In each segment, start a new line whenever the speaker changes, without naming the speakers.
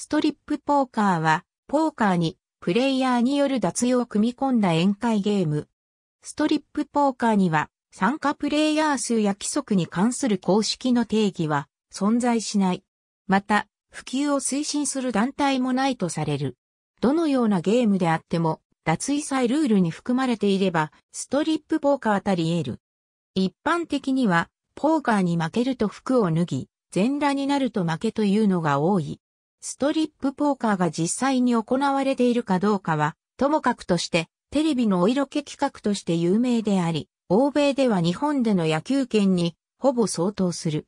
ストリップポーカーは、ポーカーにプレイヤーによる脱用を組み込んだ宴会ゲーム。ストリップポーカーには、参加プレイヤー数や規則に関する公式の定義は存在しない。また、普及を推進する団体もないとされる。どのようなゲームであっても、脱衣祭ルールに含まれていれば、ストリップポーカーたり得る。一般的には、ポーカーに負けると服を脱ぎ、全裸になると負けというのが多い。ストリップポーカーが実際に行われているかどうかは、ともかくとして、テレビのお色気企画として有名であり、欧米では日本での野球券にほぼ相当する。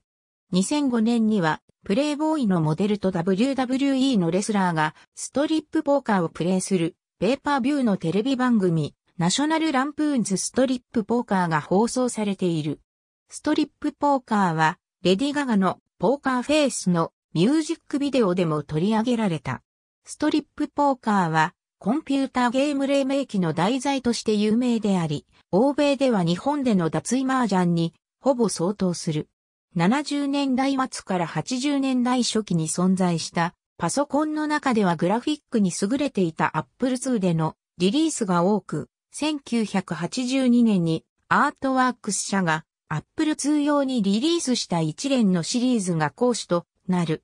2005年には、プレイボーイのモデルと WWE のレスラーがストリップポーカーをプレイするペーパービューのテレビ番組、ナショナルランプーンズストリップポーカーが放送されている。ストリップポーカーは、レディガガのポーカーフェイスのミュージックビデオでも取り上げられた。ストリップポーカーは、コンピューターゲーム黎明期の題材として有名であり、欧米では日本での脱衣麻雀にほぼ相当する。70年代末から80年代初期に存在したパソコンの中ではグラフィックに優れていた Apple II でのリリースが多く、1982年にアートワークス社が Apple II 用にリリースした一連のシリーズが講師となる。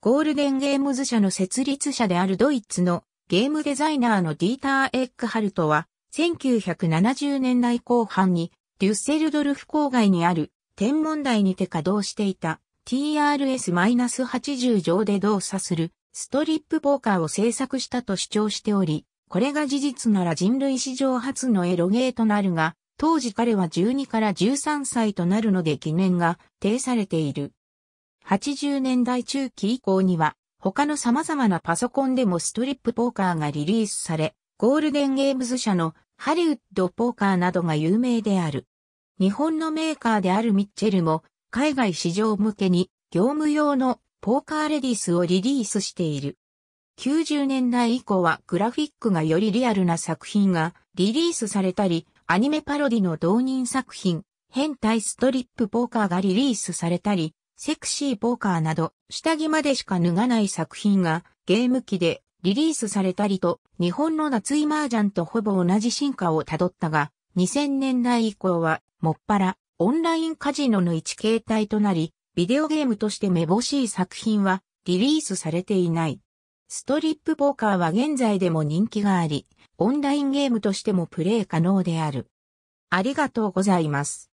ゴールデンゲームズ社の設立者であるドイツのゲームデザイナーのディーター・エックハルトは、1970年代後半にデュッセルドルフ郊外にある天文台にて稼働していた TRS-80 上で動作するストリップポーカーを制作したと主張しており、これが事実なら人類史上初のエロゲーとなるが、当時彼は12から13歳となるので疑念が呈されている。80年代中期以降には、他の様々なパソコンでもストリップポーカーがリリースされ、ゴールデンゲームズ社のハリウッドポーカーなどが有名である。日本のメーカーであるミッチェルも、海外市場向けに業務用のポーカーレディスをリリースしている。90年代以降はグラフィックがよりリアルな作品がリリースされたり、アニメパロディの同人作品、変態ストリップポーカーがリリースされたり、セクシーポーカーなど、下着までしか脱がない作品がゲーム機でリリースされたりと、日本の夏井麻雀とほぼ同じ進化をたどったが、2000年代以降は、もっぱら、オンラインカジノの一形態となり、ビデオゲームとしてめぼしい作品はリリースされていない。ストリップポーカーは現在でも人気があり、オンラインゲームとしてもプレイ可能である。ありがとうございます。